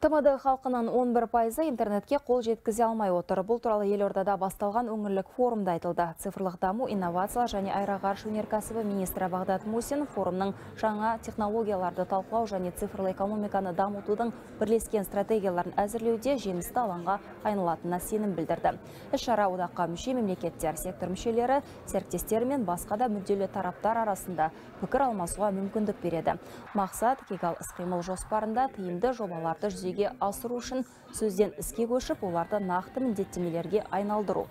ТМД халқының 11 пайызы интернетке қол жеткізе алмай отыр. Бұл туралы елордада басталған өңірлік форумда айтылды. Цифрлық даму, инновациялар және аэроғарыш өнеркәсібі министрі Бағдат Мусин форумның жаңа технологияларды талқылау және цифрлы экономиканы дамытудың бірлескен стратегияларын әзірлеуде жемісті алаңға айналатынына сенім білдірді. Іс-шара одаққа мүше мемлекеттер сектор мүшелері, серіктестер мен басқа да мүдделі тараптар арасында пікір алмасуға мүмкіндік береді. Мақсат кегал іс-қимыл жоспарында тиімді жобаларды жүзеге асыру үшін сөзден іске көшіп оларды нақты міндеттемелерге айналдыру.